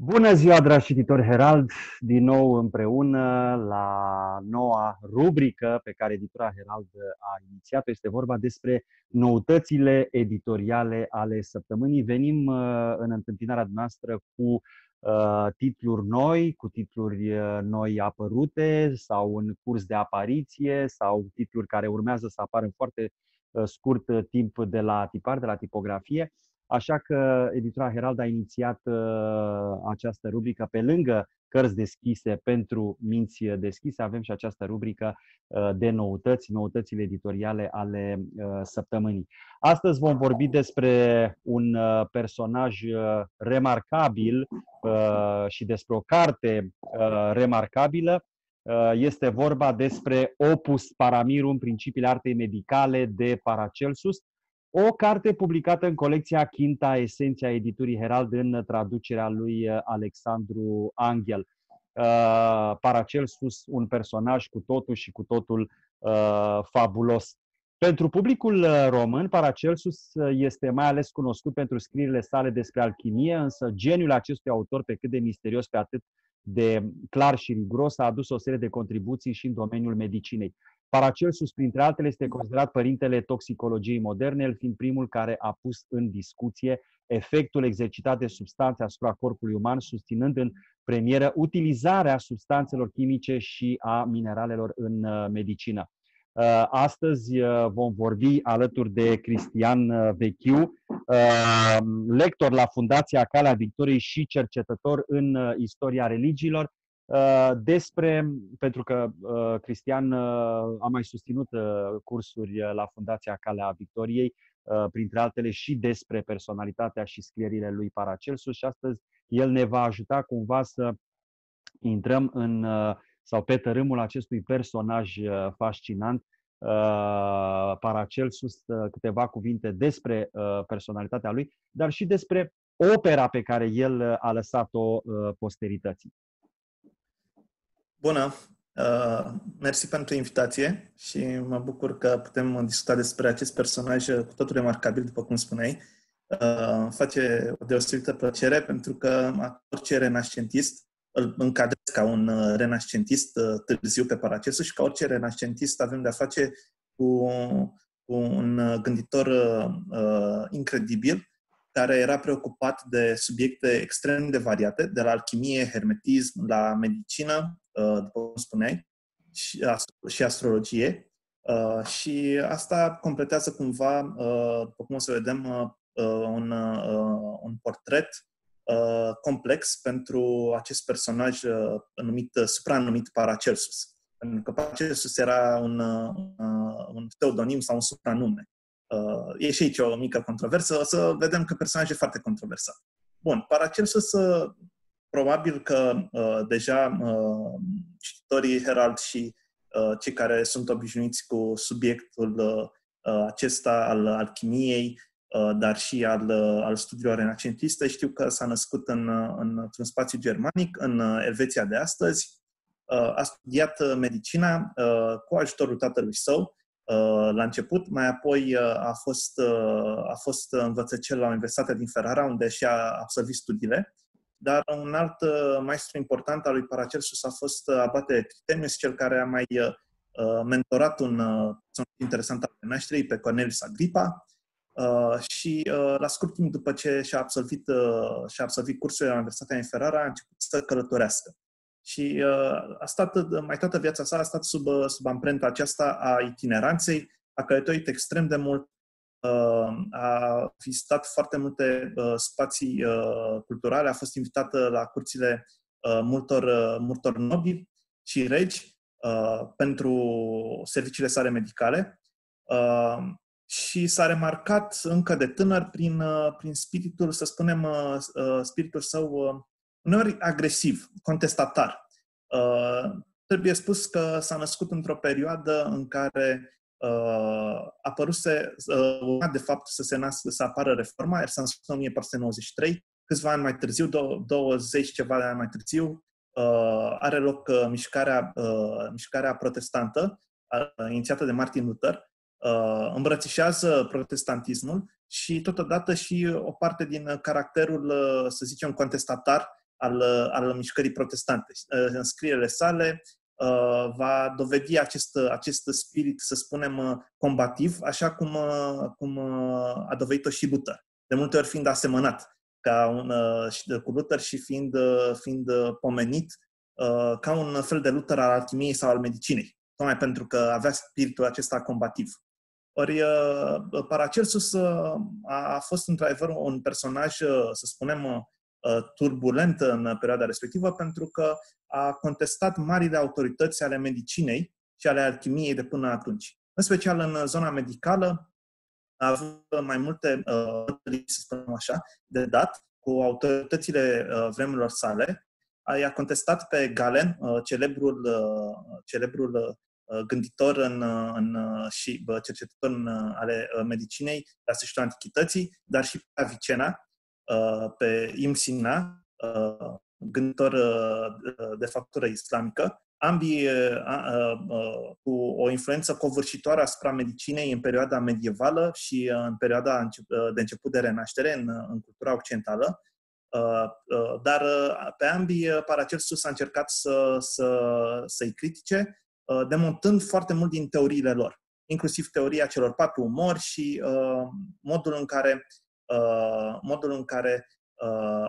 Bună ziua, dragi cititori Herald! Din nou împreună la noua rubrică pe care editura Herald a inițiat-o. Este vorba despre noutățile editoriale ale săptămânii. Venim uh, în întâmpinarea noastră cu uh, titluri noi, cu titluri uh, noi apărute sau în curs de apariție sau titluri care urmează să apară în foarte scurt timp de la tipar, de la tipografie. Așa că editura Herald a inițiat uh, această rubrică pe lângă cărți deschise pentru minți deschise, avem și această rubrică uh, de noutăți, noutățile editoriale ale uh, săptămânii. Astăzi vom vorbi despre un uh, personaj uh, remarcabil uh, și despre o carte uh, remarcabilă. Uh, este vorba despre Opus Paramirum, Principiile Artei Medicale de Paracelsus, o carte publicată în colecția Quinta Esenția editurii Herald în traducerea lui uh, Alexandru Angel. Uh, Paracelsus, un personaj cu totul și cu totul uh, fabulos. Pentru publicul român, Paracelsus este mai ales cunoscut pentru scrierile sale despre alchimie, însă geniul acestui autor, pe cât de misterios, pe atât de clar și riguros, a adus o serie de contribuții și în domeniul medicinei. Paracelsus, printre altele, este considerat părintele toxicologiei moderne, el fiind primul care a pus în discuție efectul exercitat de substanțe asupra corpului uman, susținând în premieră utilizarea substanțelor chimice și a mineralelor în uh, medicină. Uh, astăzi uh, vom vorbi alături de Cristian Vechiu, lector la Fundația Calea Victoriei și cercetător în istoria religiilor, Uh, despre, pentru că uh, Cristian uh, a mai susținut cursuri la Fundația Calea Victoriei, printre altele și despre personalitatea și scrierile lui Paracelsus și astăzi el ne va ajuta cumva să intrăm în sau pe tărâmul acestui personaj fascinant, Paracelsus, câteva cuvinte despre personalitatea lui, dar și despre opera pe care el a lăsat-o posterității. Bună! Uh, mersi pentru invitație și mă bucur că putem discuta despre acest personaj cu totul remarcabil, după cum spuneai. Uh, face o deosebită plăcere pentru că orice renascentist îl încadrez ca un uh, renascentist uh, târziu pe Paracelsus și ca orice renascentist avem de-a face cu, cu un uh, gânditor uh, incredibil care era preocupat de subiecte extrem de variate, de la alchimie, hermetism, la medicină, uh, după cum spuneai, și astrologie. Uh, și asta completează cumva, uh, după cum o să vedem, un, un portret complex pentru acest personaj numit, supranumit Paracelsus. Pentru că Paracelsus era un, un pseudonim sau un supranume. Uh, e și aici o mică controversă. O să vedem că personajul e foarte controversat. Bun, Paracelsus uh, probabil că uh, deja uh, cititorii Herald și uh, cei care sunt obișnuiți cu subiectul uh, acesta al alchimiei, uh, dar și al, uh, al studiilor renacentiste, știu că s-a născut în, în, într-un spațiu germanic, în Elveția de astăzi, uh, a studiat medicina uh, cu ajutorul tatălui său, Uh, la început, mai apoi uh, a fost, uh, a fost învățăcel la Universitatea din Ferrara, unde și-a absolvit studiile, dar un alt maestru important al lui Paracelsus a fost Abate Tritemius, cel care a mai mentorat un interesant al meștrii pe Cornelius Agripa, și la scurt timp după ce și-a absolvit, și-a absolvit cursul la Universitatea din Ferrara, a început să călătorească. Și uh, a stat, uh, mai toată viața sa a stat sub, uh, sub amprenta aceasta a itineranței, a călătorit extrem de mult, uh, a vizitat foarte multe uh, spații uh, culturale, a fost invitată la curțile uh, multor, uh, multor nobili și regi uh, pentru serviciile sale medicale uh, și s-a remarcat încă de tânăr prin, uh, prin spiritul, să spunem, uh, uh spiritul său uh, uneori agresiv, contestatar. Uh, trebuie spus că s-a născut într-o perioadă în care uh, apăruse, uh, de fapt, să se nască, să apară reforma, iar s-a născut în 1493, câțiva ani mai târziu, 20 ceva de ani mai târziu, uh, are loc uh, mișcarea, uh, mișcarea protestantă, uh, inițiată de Martin Luther, uh, îmbrățișează protestantismul și totodată și o parte din caracterul, uh, să zicem, contestatar al, al mișcării protestante. În scrierile sale va dovedi acest, acest spirit, să spunem, combativ, așa cum, cum a dovedit-o și Luther. De multe ori fiind asemănat ca un, cu Luther și fiind, fiind pomenit ca un fel de Luther al alchimiei sau al medicinei, tocmai pentru că avea spiritul acesta combativ. Ori Paracelsus a fost într-adevăr un personaj, să spunem, turbulent în perioada respectivă pentru că a contestat marile autorități ale medicinei și ale alchimiei de până atunci. În special în zona medicală a avut mai multe, să spunem așa, de dat cu autoritățile vremurilor sale. I-a contestat pe Galen, celebrul, celebrul gânditor în, în, și cercetător în, ale medicinei la sfârșitul antichității, dar și pe Avicena, pe Imsina, gânditor de factură islamică, ambii cu o influență covârșitoare asupra medicinei în perioada medievală și în perioada de început de renaștere în, în cultura occidentală. Dar pe ambii Paracelsus a încercat să, să, să-i critique, demontând foarte mult din teoriile lor, inclusiv teoria celor patru umori și modul în care, modul în care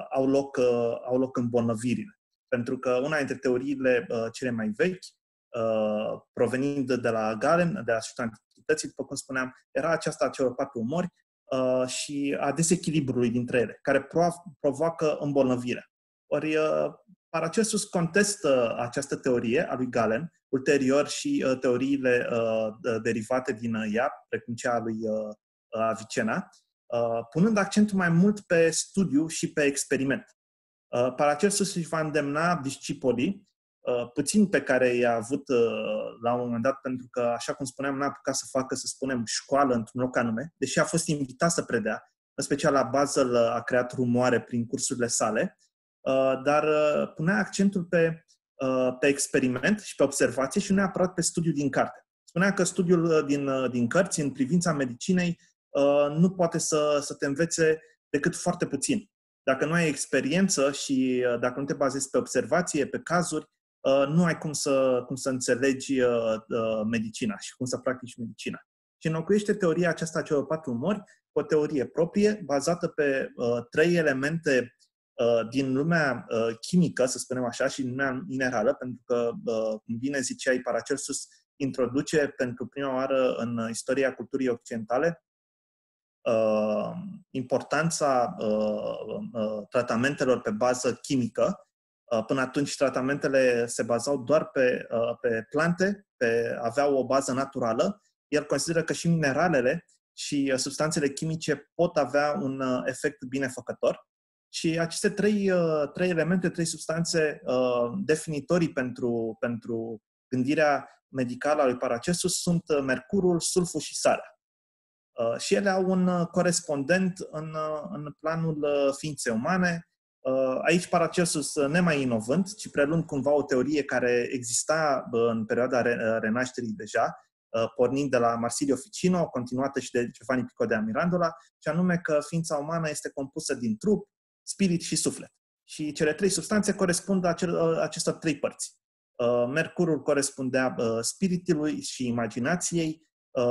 au, loc, au loc îmbolnăvirile. Pentru că una dintre teoriile uh, cele mai vechi, uh, provenind de la Galen, de la antichității, după cum spuneam, era aceasta a celor patru umori uh, și a dezechilibrului dintre ele, care pro- provoacă îmbolnăvirea. Ori uh, Paracelsus contestă această teorie a lui Galen, ulterior și uh, teoriile uh, derivate din ea, precum cea a lui uh, Avicena, uh, punând accentul mai mult pe studiu și pe experiment. Uh, Paracelsus își va îndemna discipolii, uh, puțin pe care i-a avut uh, la un moment dat, pentru că, așa cum spuneam, n-a apucat să facă, să spunem, școală într-un loc anume, deși a fost invitat să predea, în special la Basel a creat rumoare prin cursurile sale, dar punea accentul pe, pe experiment și pe observație și nu neapărat pe studiul din carte. Spunea că studiul din, din cărți în privința medicinei nu poate să, să te învețe decât foarte puțin. Dacă nu ai experiență și uh, dacă nu te bazezi pe observație, pe cazuri, uh, nu ai cum să, cum să înțelegi uh, medicina și cum să practici medicina. Și înlocuiește teoria aceasta a celor patru umori cu o teorie proprie, bazată pe trei elemente din lumea chimică, să spunem așa, și din lumea minerală, pentru că, cum bine ziceai, Paracelsus introduce pentru prima oară în istoria culturii occidentale uh, importanța uh, uh, tratamentelor pe bază chimică. Uh, până atunci, tratamentele se bazau doar pe, uh, pe plante, pe, aveau o bază naturală. El consideră că și mineralele și uh, substanțele chimice pot avea un uh, efect binefăcător. Și aceste trei, uh, trei elemente, trei substanțe uh, definitorii pentru, pentru gândirea medicală a lui Paracelsus sunt uh, mercurul, sulful și sarea. Uh, și ele au un uh, corespondent în, uh, în planul ființei umane. Aici Paracelsus, nemai inovând, ci prelund cumva o teorie care exista în perioada renașterii deja, pornind de la Marsilio Ficino, continuată și de Giovanni Pico de Mirandola, și anume că ființa umană este compusă din trup, spirit și suflet. Și cele trei substanțe corespund acestor trei părți. Mercurul corespundea spiritului și imaginației, Uh,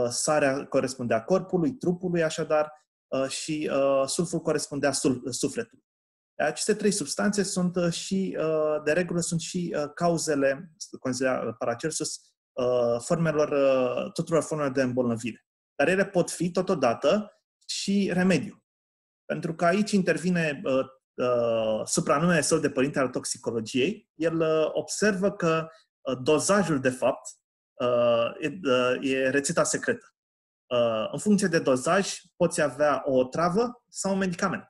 sarea corespundea corpului, trupului, așadar, uh, și uh, sulful corespundea sufletului. Aceste trei substanțe sunt și, de regulă, sunt și cauzele, considera Paracelsus, formelor, tuturor formelor de îmbolnăvire. Dar ele pot fi totodată și remediu. Pentru că aici intervine uh, supranumele său de părinte al toxicologiei. El uh, observă că uh, dozajul, de fapt, Uh, uh, e rețeta secretă. Uh, în funcție de dozaj, poți avea o travă sau un medicament.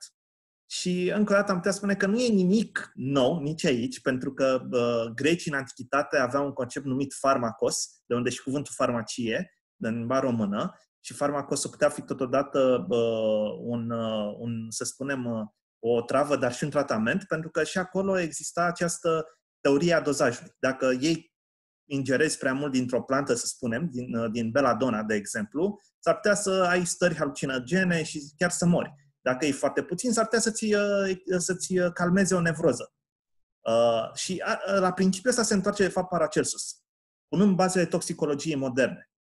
Și încă o dată am putea spune că nu e nimic nou nici aici, pentru că uh, grecii în antichitate aveau un concept numit farmacos, de unde și cuvântul farmacie, în limba română, și farmacos putea fi totodată uh, un, uh, un, să spunem, uh, o travă, dar și un tratament, pentru că și acolo exista această teorie a dozajului. Dacă iei ingerezi prea mult dintr-o plantă, să spunem, din, uh, din beladona, de exemplu, s-ar putea să ai stări halucinogene și chiar să mori. Dacă e foarte puțin, s-ar putea să-ți, uh, să-ți uh, calmeze o nevroză. Uh, și a, la principiul ăsta se întoarce, de fapt, Paracelsus, punând bazele toxicologiei moderne,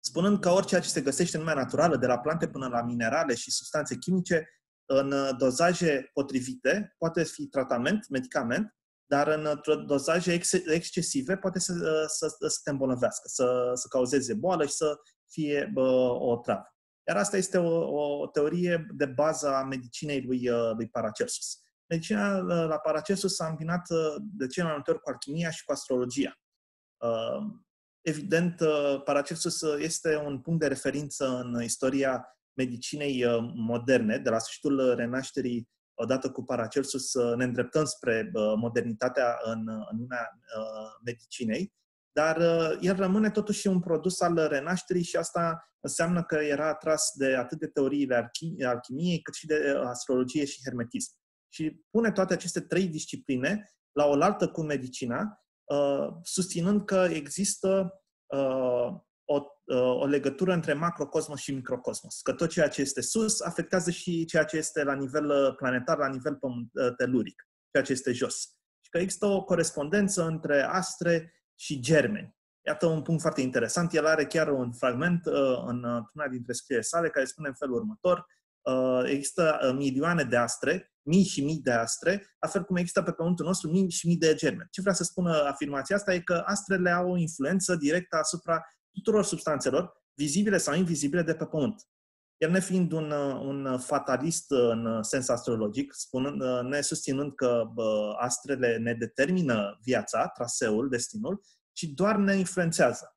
spunând că orice ce se găsește în lumea naturală, de la plante până la minerale și substanțe chimice, în dozaje potrivite, poate fi tratament, medicament, dar în dozaje ex- excesive poate să, să, să te îmbolnăvească, să, să cauzeze boală și să fie bă, o travă. Iar asta este o, o teorie de bază a medicinei lui, lui Paracelsus. Medicina la Paracelsus s-a îmbinat de cele mai multe ori cu alchimia și cu astrologia. Evident, Paracelsus este un punct de referință în istoria medicinei moderne, de la sfârșitul renașterii odată cu Paracelsus ne îndreptăm spre modernitatea în, în lumea medicinei, dar el rămâne totuși un produs al renașterii și asta înseamnă că era atras de atât de teoriile alchimiei cât și de astrologie și hermetism. Și pune toate aceste trei discipline la oaltă cu medicina, susținând că există o, o legătură între macrocosmos și microcosmos. Că tot ceea ce este sus afectează și ceea ce este la nivel uh, planetar, la nivel uh, teluric, ceea ce este jos. Și că există o corespondență între astre și germeni. Iată un punct foarte interesant. El are chiar un fragment uh, în una dintre scrierile sale care spune în felul următor. Uh, există uh, milioane de astre, mii și mii de astre, la fel cum există pe pământul nostru mii și mii de germeni. Ce vrea să spună afirmația asta e că astrele au o influență directă asupra tuturor substanțelor, vizibile sau invizibile, de pe Pământ. El ne fiind un, un fatalist în sens astrologic, spunând, ne susținând că bă, astrele ne determină viața, traseul, destinul, și doar ne influențează.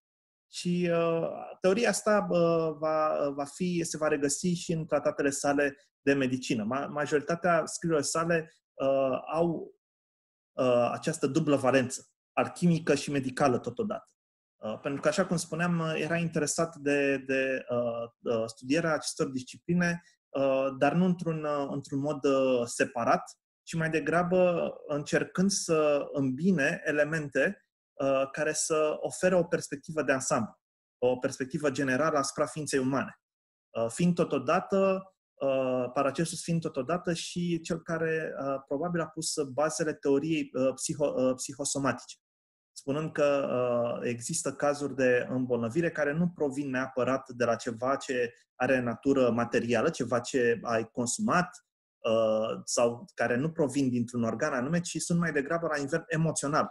Și uh, teoria asta uh, va, va fi, se va regăsi și în tratatele sale de medicină. Ma- majoritatea scrierilor sale uh, au uh, această dublă valență, alchimică și medicală totodată. Uh, pentru că, așa cum spuneam, uh, era interesat de, de uh, uh, studierea acestor discipline, uh, dar nu într-un, uh, într-un mod uh, separat, ci mai degrabă încercând să îmbine elemente uh, care să ofere o perspectivă de ansamblu, o perspectivă generală asupra ființei umane. Uh, fiind totodată, uh, Paracelsus fiind totodată și cel care uh, probabil a pus bazele teoriei uh, psiho, uh, psihosomatice spunând că uh, există cazuri de îmbolnăvire care nu provin neapărat de la ceva ce are natură materială, ceva ce ai consumat uh, sau care nu provin dintr-un organ anume, ci sunt mai degrabă la nivel emoțional.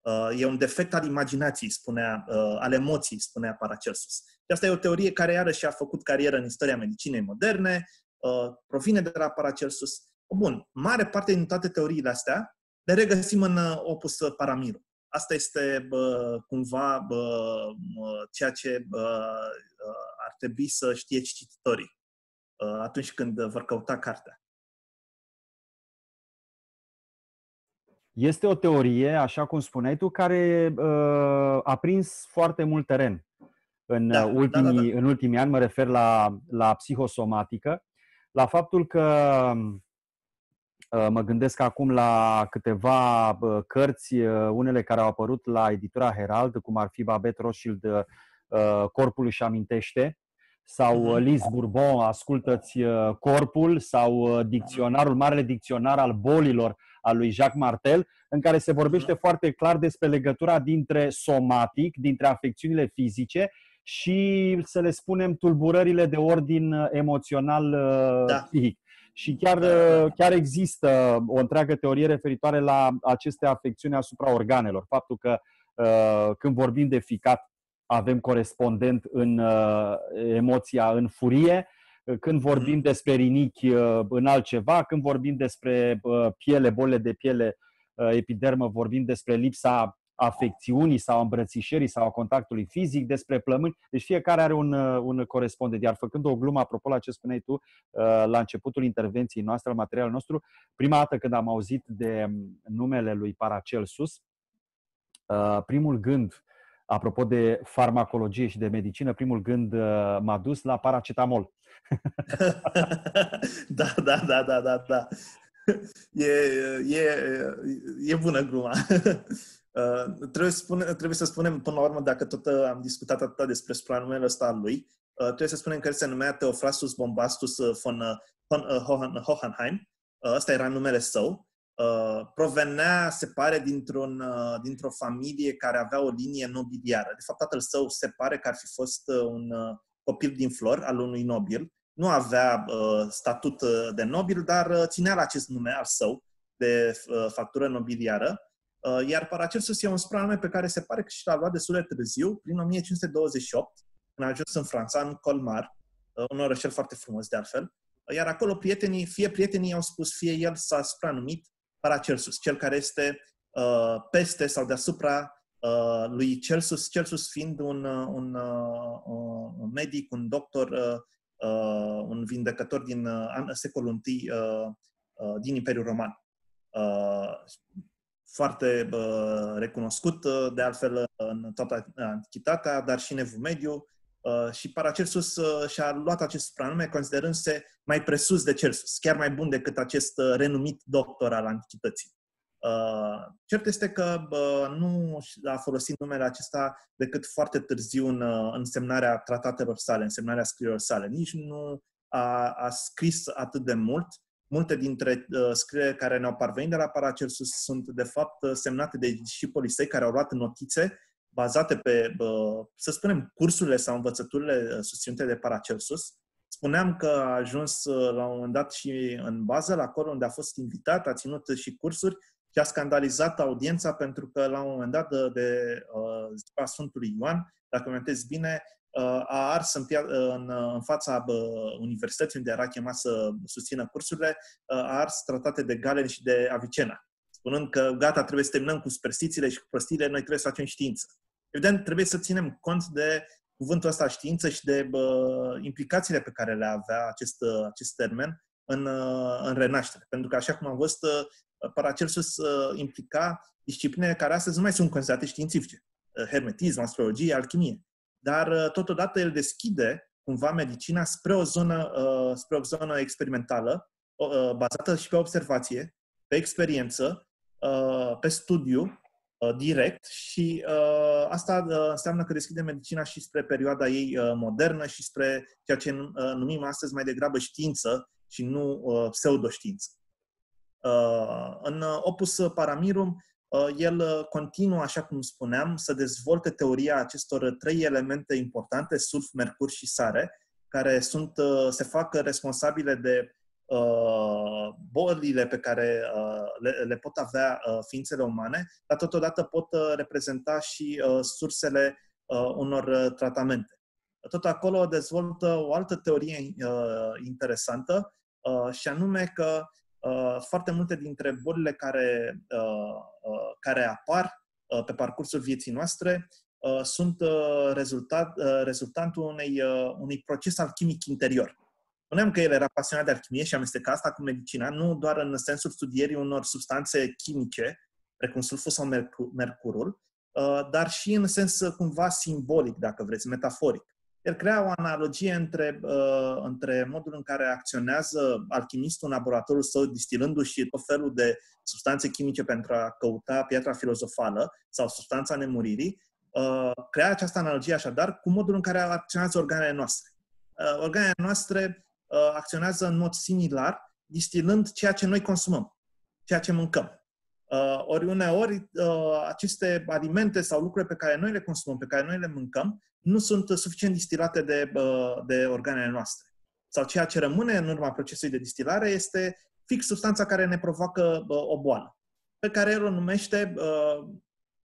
Uh, e un defect al imaginației, spunea, uh, al emoției, spunea Paracelsus. Și asta e o teorie care iarăși a făcut carieră în istoria medicinei moderne, uh, provine de la Paracelsus. Bun, mare parte din toate teoriile astea le regăsim în uh, Opus Paramiru. Asta este bă, cumva bă, ceea ce bă, ar trebui să știe cititorii atunci când vor căuta cartea. Este o teorie, așa cum spuneai tu, care uh, a prins foarte mult teren în, da, ultimii, da, da, da. în ultimii ani. Mă refer la, la psihosomatică, la faptul că Uh, mă gândesc acum la câteva uh, cărți, uh, unele care au apărut la editura Herald, cum ar fi Babette Rothschild, Corpul își amintește, sau mhm. Liz Bourbon, Ascultă-ți corpul, sau dicționarul, marele dicționar al bolilor al lui Jacques Martel, în care se vorbește mhm. foarte clar despre legătura dintre somatic, dintre afecțiunile fizice și, să le spunem, tulburările de ordin emoțional da. psihic. Și chiar, da, da, da. chiar există o întreagă teorie referitoare la aceste afecțiuni asupra organelor. Faptul că uh, când vorbim de ficat, avem corespondent în uh, emoția în furie, când vorbim mm. despre rinichi uh, în altceva, când vorbim despre piele, bolile de piele, epidermă, vorbim despre lipsa afecțiunii sau îmbrățișării sau a contactului fizic, despre plămâni. Deci fiecare are un, un corespondent. Iar făcând o glumă apropo la ce spuneai tu uh, la începutul intervenției noastre, la materialul nostru, prima dată când am auzit de um, numele lui Paracelsus, uh, primul gând apropo de farmacologie și de medicină, primul gând uh, m-a dus la paracetamol. da, da, da, da, da, da. E, e, e bună gluma. Uh, trebuie, spune, trebuie să spunem, până la urmă, dacă tot uh, am discutat atât despre supranumele ăsta al lui, uh, trebuie să spunem că el se numea Teofrastus Bombastus von, von uh, Hohenheim. Uh, ăsta era numele său. uh, provenea, se pare, dintr-un, uh, dintr-o familie care avea o linie nobiliară. De fapt, tatăl său se pare că ar fi fost uh, un uh, copil din flor al unui nobil. Nu avea uh, statut uh, de nobil, dar uh, ținea la acest nume al său de uh, factură nobiliară. Uh, iar Paracelsus e un supranume pe care se pare că și l-a luat destul de târziu, prin 1528, când a ajuns în Franța, în Colmar, uh, un orășel foarte frumos de altfel. Iar acolo prietenii, fie prietenii au spus, fie el s-a supranumit Paracelsus, cel care este uh, peste sau deasupra uh, lui Celsus, Celsus fiind un, uh, un, uh, un medic, un doctor, uh, uh, un vindecător din uh, secolul I uh, uh, din Imperiul Roman. Uh, foarte uh, recunoscut, uh, de altfel, în toată antichitatea, dar și în Evul Mediu. Uh, și Paracelsus uh, și-a luat acest supranume considerându-se mai presus de Celsus, chiar mai bun decât acest uh, renumit doctor al antichității. Uh, cert este că uh, nu a folosit numele acesta decât foarte târziu în, uh, în semnarea tratatelor sale, în semnarea scrierilor sale. Nici nu a, a scris atât de mult. Multe dintre uh, scrieri care ne-au parvenit de la Paracelsus sunt, de fapt, uh, semnate de discipolii săi care au luat notițe bazate pe, uh, să spunem, cursurile sau învățăturile uh, susținute de Paracelsus. Spuneam că a ajuns uh, la un moment dat și în bază, la acolo unde a fost invitat, a ținut și cursuri și a scandalizat audiența pentru că la un moment dat de, de uh, ziua Sfântului Ioan, dacă mă bine, uh, a ars în, pia- în, în fața uh, universității unde era chemat să susțină cursurile, uh, a ars tratate de Galen și de Avicena, spunând că gata, trebuie să terminăm cu superstițiile și cu prostiile, noi trebuie să facem știință. Evident, trebuie să ținem cont de cuvântul ăsta știință și de bă, implicațiile pe care le avea acest, acest termen în, în renaștere. Pentru că, așa cum am văzut, Paracelsus implica discipline care astăzi nu mai sunt considerate științifice. Hermetism, astrologie, alchimie. Dar, totodată, el deschide cumva medicina spre o zonă, spre o zonă experimentală, bazată și pe observație, pe experiență, pe studiu Uh, direct și uh, asta uh, înseamnă că deschide medicina și spre perioada ei uh, modernă și spre ceea ce uh, numim astăzi mai degrabă știință și nu uh, pseudoștiință. Uh, în Opus Paramirum, uh, el uh, continuă, așa cum spuneam, să dezvolte teoria acestor trei elemente importante, sulf, mercur și sare, care sunt, uh, se fac responsabile de Uh, bolile pe care uh, le, le pot avea uh, ființele umane, dar totodată pot reprezenta și sursele unor tratamente. Tot acolo dezvoltă o altă teorie interesantă și anume că foarte multe dintre bolile care, care apar pe parcursul vieții noastre sunt rezultat, rezultantul unei, unui proces alchimic interior. Spuneam că el era pasionat de alchimie și amesteca asta cu medicina, nu doar în sensul studierii unor substanțe chimice, precum sulful sau mercurul, uh, dar și în sens uh, cumva simbolic, dacă vreți, metaforic. El crea o analogie între, uh, între modul în care acționează alchimistul în laboratorul său, distilându-și tot felul de substanțe chimice pentru a căuta piatra filozofală sau substanța nemuririi, crea această analogie așadar cu modul în care acționează organele noastre. Organele noastre Uh, acționează în mod similar, distilând ceea ce noi consumăm, ceea ce mâncăm. Uh, ori uneori uh, aceste alimente sau lucruri pe care noi le consumăm, pe care noi le mâncăm, nu sunt suficient distilate de, de organele noastre. Sau ceea ce rămâne în urma procesului de distilare este fix substanța care ne provoacă o boală, pe care el o numește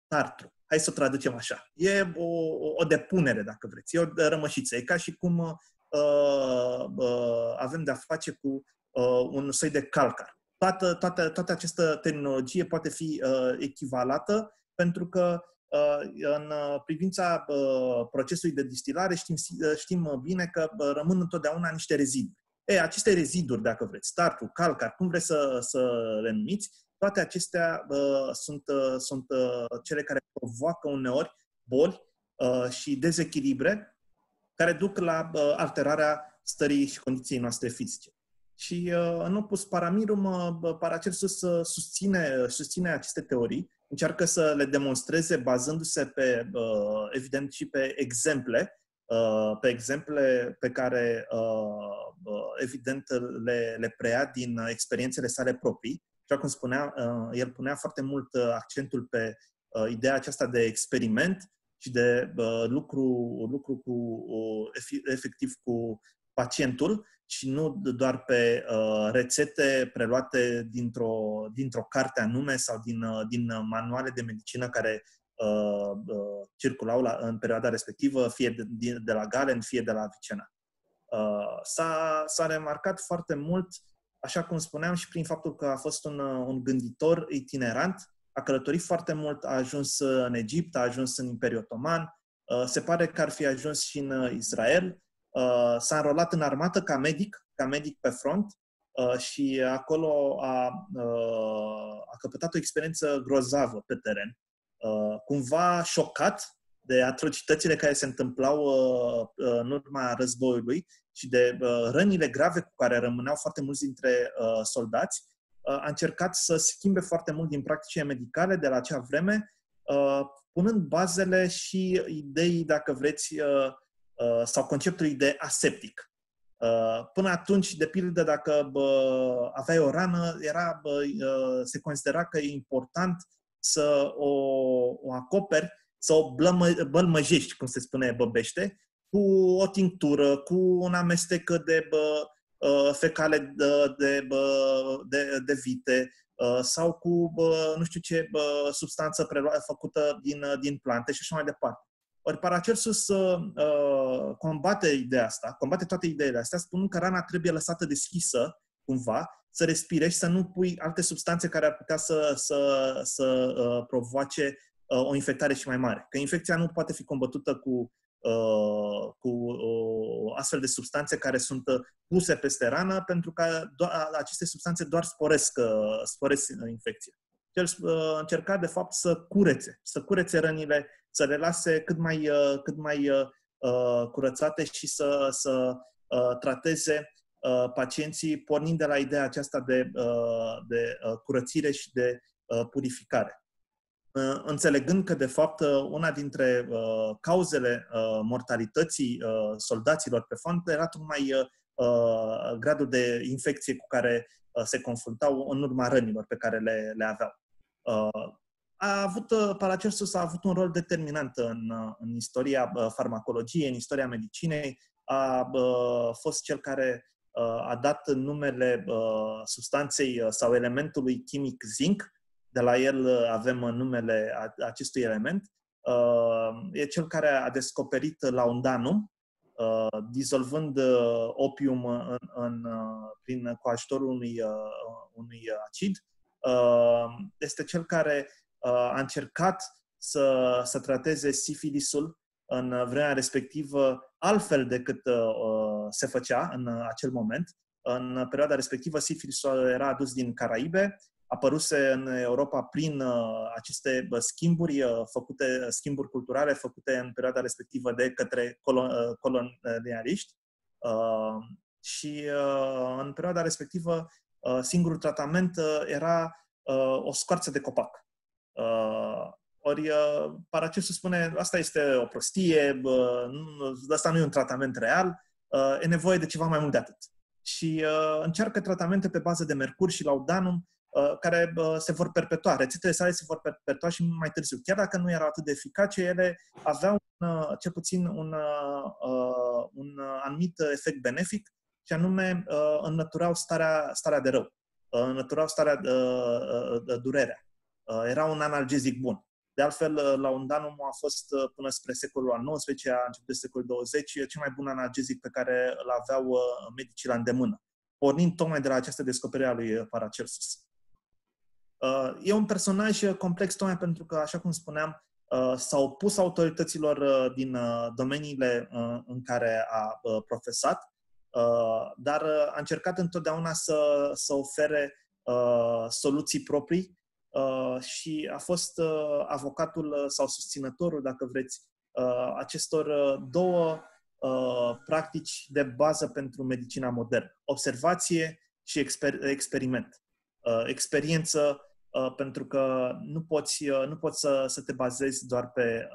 tartru. Hai să o traducem așa. E o, o depunere, dacă vreți. E o rămășiță. E ca și cum uh, uh, avem de-a face cu uh, un soi de calcar. Toată, toată, toată această terminologie poate fi uh, echivalată pentru că uh, în privința uh, procesului de distilare știm, uh, știm bine că uh, rămân întotdeauna niște reziduri. E, aceste reziduri, dacă vreți, startul, calcar, cum vreți să, să le numiți, toate acestea uh, sunt, uh, sunt uh, cele care provoacă uneori boli uh, și dezechilibre care duc la uh, alterarea stării și condiției noastre fizice. Și uh, în opus paramirum, uh, Paracelsus susține, susține aceste teorii, încearcă să le demonstreze bazându-se pe, evident, și pe exemple, pe exemple pe care, evident, le, le preia din experiențele sale proprii. Așa cum spunea, el punea foarte mult accentul pe ideea aceasta de experiment și de lucru, lucru cu, efectiv cu pacientul și nu doar pe uh, rețete preluate dintr-o, dintr-o carte anume sau din, uh, din manuale de medicină care uh, uh, circulau la, în perioada respectivă, fie de, de la Galen, fie de la Avicena. Uh, s-a, s-a remarcat foarte mult, așa cum spuneam, și prin faptul că a fost un, uh, un gânditor itinerant, a călătorit foarte mult, a ajuns în Egipt, a ajuns în Imperiul Otoman, uh, se pare că ar fi ajuns și în uh, Israel, Uh, s-a înrolat în armată ca medic, ca medic pe front uh, și acolo a, uh, a căpătat o experiență grozavă pe teren. Cumva șocat de atrocitățile care se întâmplau în urma războiului și de rănile grave cu care rămâneau foarte mulți dintre soldați, a încercat să schimbe foarte mult din practicile medicale de la acea vreme, punând bazele și idei, dacă vreți, Uh, sau conceptului de aseptic. Uh, până atunci, de pildă, dacă bă, aveai o rană, era, bă, uh, se considera că e important să o, o acoperi, să o blămă, bălmăjești, cum se spune băbește, cu o tinctură, cu un amestec de bă, fecale de, de, bă, de, de vite sau cu bă, nu știu ce bă, substanță prelua, făcută din, din plante și așa mai departe. Ori Paracelsus uh, uh, combate ideea asta, combate toate ideile astea, spunând că rana trebuie lăsată deschisă, cumva, să respire și să nu pui alte substanțe care ar putea să, să, să uh, provoace uh, o infectare și mai mare. Că infecția nu poate fi combătută cu, uh, cu uh, astfel de substanțe care sunt puse peste rană, pentru că do- aceste substanțe doar sporesc, uh, sporesc infecția. El uh, încerca, de fapt, să curețe, să curețe rănile să le lase cât mai, uh, cât mai uh, uh, curățate și să, să trateze pacienții pornind de la ideea aceasta de, de curățire și de purificare. Înțelegând că, de fapt, una dintre cauzele mortalității soldaților pe front era tocmai gradul de infecție cu care se confruntau în urma rănilor pe care le, le aveau a avut, uh, Paracelsus a avut un rol determinant în, uh, în istoria uh, farmacologiei, în istoria medicinei. A fost cel care a dat numele substanței sau elementului chimic zinc. De la el avem numele acestui element. E cel care a descoperit laundanum, dizolvând opium în, în, prin, cu ajutorul unui, unui acid. Este cel care Uh, a încercat să, să trateze sifilisul în vremea respectivă altfel decât uh, se făcea în acel moment. În perioada respectivă, sifilisul era adus din Caraibe, apăruse în Europa prin uh, aceste schimburi făcute, schimburi culturale făcute în perioada respectivă de către colon, colonialiști. Și în perioada respectivă, singurul tratament era o scoarță de copac. Uh, ori uh, Paracelsus spune, asta este o prostie, uh, asta nu e un tratament real, uh, e nevoie de ceva mai mult de atât. Și uh, încearcă tratamente pe bază de mercur și laudanum, uh, care uh, se vor perpetua. Rețetele sale se vor perpetua și mai târziu. Chiar dacă nu erau atât de eficace, ele aveau un, uh, cel puțin un, uh, uh un anumit efect benefic, și anume uh, înlăturau starea, starea de rău, uh, înlăturau starea de, uh, de durerea. Uh, era un analgezic bun. De altfel, uh, laundanum a fost uh, până spre secolul al XIX-a, început de secolul 20, cel mai bun analgezic pe care îl aveau medicii la îndemână, pornind tocmai de la această descoperire a lui Paracelsus. E un personaj complex tocmai pentru că, așa cum spuneam, s-a opus autorităților din domeniile în care a profesat, dar a încercat întotdeauna să, să ofere soluții proprii Uh, și a fost uh, avocatul uh, sau susținătorul, dacă vreți, acestor două practici de bază pentru medicina modernă. Observație și exper- experiment. Experiență pentru că nu poți, nu poți să, să te bazezi doar pe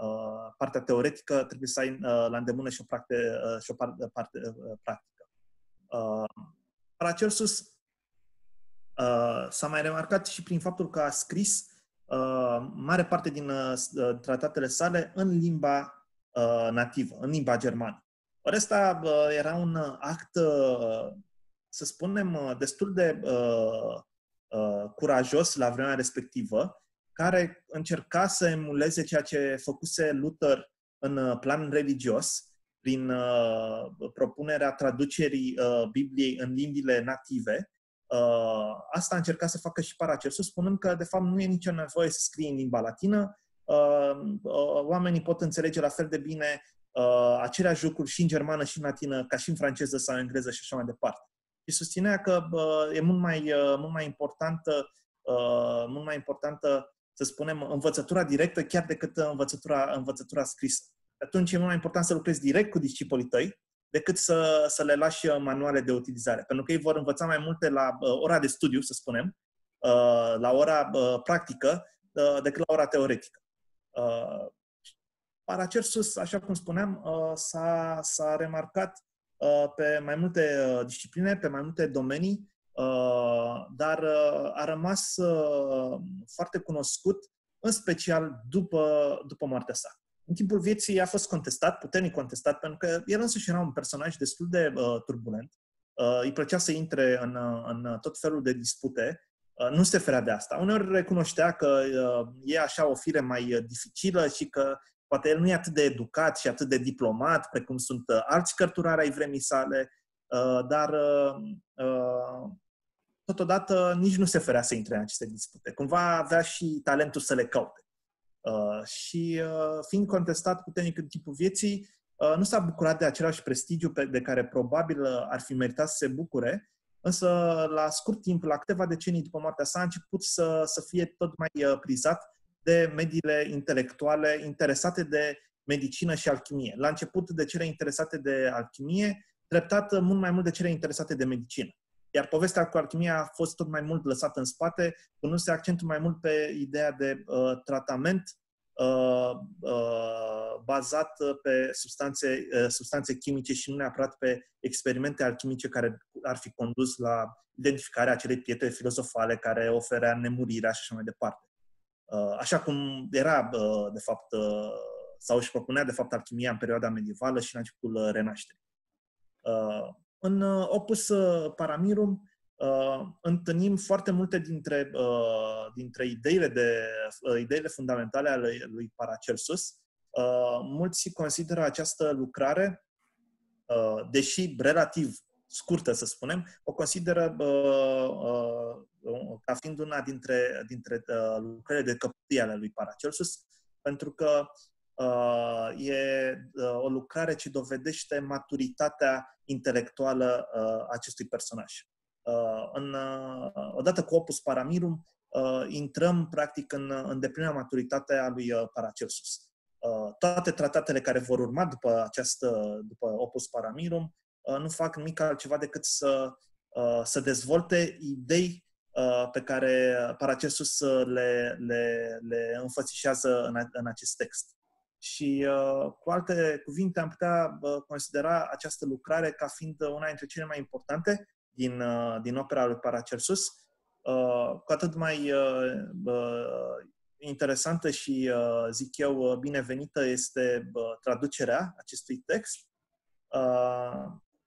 partea teoretică, trebuie să ai la îndemână și o, parte, și o parte, parte practică. Paracelsus Uh, s-a mai remarcat și prin faptul că a scris uh, mare parte din uh, tratatele sale în limba uh, nativă, în limba germană. Ori ăsta uh, era un act, uh, să spunem, uh, destul de uh, uh, curajos la vremea respectivă, care încerca să emuleze ceea ce făcuse Luther în uh, plan religios, prin uh, propunerea traducerii uh, Bibliei în limbile native. Uh, asta a încercat să facă și Paracelsus, spunând că, de fapt, nu e nicio nevoie să scrie în limba latină, uh, uh, oamenii pot înțelege la fel de bine uh, aceleași lucruri și în germană și în latină, ca și în franceză sau în engleză și așa mai departe. Și susținea că uh, e mult mai, uh, mult mai importantă, uh, mult mai importantă, să spunem, învățătura directă chiar decât învățătura, învățătura scrisă atunci e mult mai important să lucrezi direct cu discipolii tăi decât să, să le lași uh, manuale de utilizare. Pentru că ei vor învăța mai multe la uh, ora de studiu, să spunem, uh, la ora uh, practică, uh, decât la ora teoretică. Uh, Paracelsus, așa cum spuneam, uh, s-a, s-a remarcat uh, pe mai multe uh, discipline, pe mai multe domenii, uh, dar uh, a rămas uh, foarte cunoscut, în special după, după moartea sa în timpul vieții a fost contestat, puternic contestat, pentru că el însuși era un personaj destul de uh, turbulent. Uh, îi plăcea să intre în, uh, în tot felul de dispute. Uh, nu se ferea de asta. Uneori recunoștea că uh, e așa o fire mai uh, dificilă și că poate el nu e atât de educat și atât de diplomat precum sunt uh, alți cărturari ai vremii sale, uh, dar uh, uh, totodată nici nu se ferea să intre în aceste dispute. Cumva avea și talentul să le caute. Uh, și uh, fiind contestat puternic în timpul vieții, uh, nu s-a bucurat de același prestigiu pe, de care probabil uh, ar fi meritat să se bucure, însă la scurt timp, la câteva decenii după moartea sa, a început să, să fie tot mai uh, prizat de mediile intelectuale interesate de medicină și alchimie. La început de cele interesate de alchimie, treptat uh, mult mai mult de cele interesate de medicină. Iar povestea cu alchimia a fost tot mai mult lăsată în spate, punându-se accentul mai mult pe ideea de uh, tratament uh, uh, bazat pe substanțe, uh, substanțe chimice și nu neapărat pe experimente alchimice care ar fi condus la identificarea acelei pietre filozofale care oferea nemurirea și așa mai departe. Uh, așa cum era, uh, de fapt, uh, sau își propunea, de fapt, alchimia în perioada medievală și în începutul uh, renașterii. Uh, în uh, Opus uh, Paramirum uh, întâlnim foarte multe dintre, dintre ideile, de, ideile fundamentale ale lui Paracelsus. Mulți consideră această lucrare, deși relativ scurtă, să spunem, o consideră ca fiind una dintre, dintre lucrările de căpătie ale lui Paracelsus, pentru că uh, e uh, o lucrare ce dovedește maturitatea intelectuală uh, acestui personaj. Uh, în, uh, odată cu Opus Paramirum, uh, intrăm practic în, în deplină maturitate a lui uh, Paracelsus. Uh, toate tratatele care vor urma după, această, după Opus Paramirum uh, nu fac nimic altceva decât să, uh, să dezvolte idei uh, pe care Paracelsus le, le, le înfățișează în, în acest text. Și, uh, cu alte cuvinte, am putea uh, considera această lucrare ca fiind una dintre cele mai importante din, uh, din opera lui Paracelsus, cu atât mai interesantă și, zic eu, binevenită este traducerea acestui text.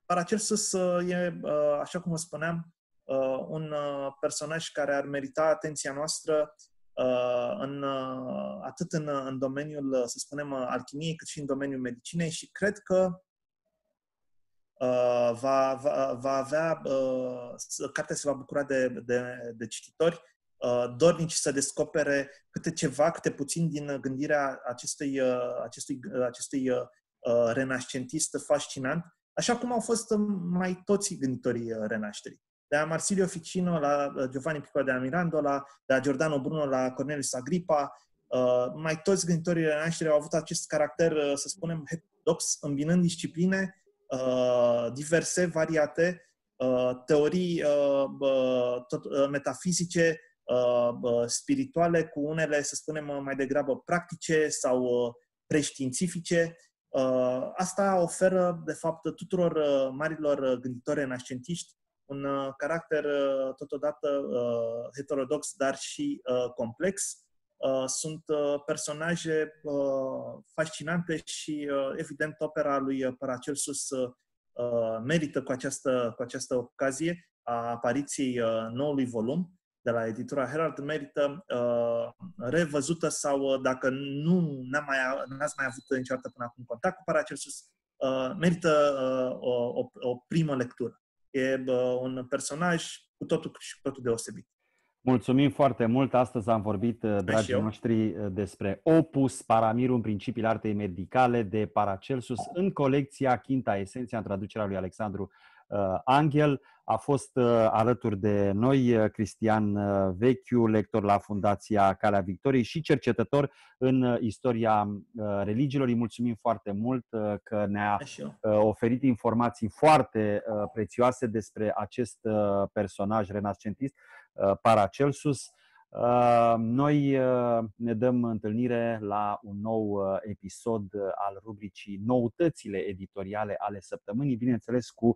Paracelsus e, așa cum vă spuneam, un personaj care ar merita atenția noastră Uh, în, uh, atât în, în domeniul, uh, să spunem, alchimiei, cât și în domeniul medicinei și cred că uh, va, va, va avea, uh, cartea se va bucura de, de, de cititori uh, dornici să descopere câte ceva, câte puțin din gândirea acestui, uh, acestui, uh, acestui uh, renascentist fascinant, așa cum au fost mai toți gânditorii renașterii de la Marsilio Ficino la uh, Giovanni Pico de Mirandola, de la Giordano Bruno la Cornelius Agripa. Uh, mai toți gânditorii renașterii au avut acest caracter, uh, să spunem, heterodox, îmbinând discipline diverse, variate, teorii tot, metafizice, spirituale, cu unele, să spunem, mai degrabă practice sau preștiințifice. Asta oferă, de fapt, tuturor marilor gânditori renascentiști un caracter totodată heterodox, dar și complex. Sunt personaje fascinante și, evident, opera lui Paracelsus merită cu această, cu această ocazie a apariției noului volum de la editura Herald merită uh, revăzută sau uh, dacă nu n mai, n-ați mai avut niciodată până acum contact cu Paracelsus, uh, merită uh, o, o, o primă lectură. E uh, un personaj cu totul și cu totul deosebit. Mulțumim foarte mult. Astăzi am vorbit, uh, dragii noștri, uh, despre Opus, Paramiru în principiile artei medicale de Paracelsus în colecția Quinta Esenția în traducerea lui Alexandru Uh, Angel. A fost uh, alături de noi uh, Cristian Vechiu, lector la Fundația Calea Victoriei și cercetător în istoria religiilor. Îi mulțumim foarte mult că ne-a oferit informații foarte prețioase despre acest personaj renascentist, Paracelsus. Uh, noi uh, ne dăm întâlnire la un nou uh, episod al rubricii Noutățile editoriale ale săptămânii, bineînțeles cu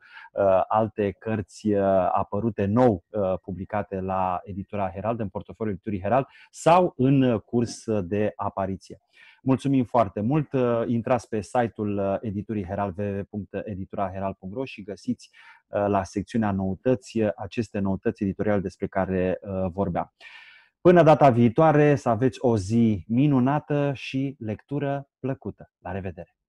alte cărți apărute nou, publicate la editura Herald, în portofoliul editurii Herald, sau în curs de apariție. Mulțumim foarte mult! Intrați pe site-ul editurii Herald, www.edituraherald.ro și găsiți la secțiunea noutăți aceste noutăți editoriale despre care vorbeam. Până data viitoare, să aveți o zi minunată și lectură plăcută. La revedere!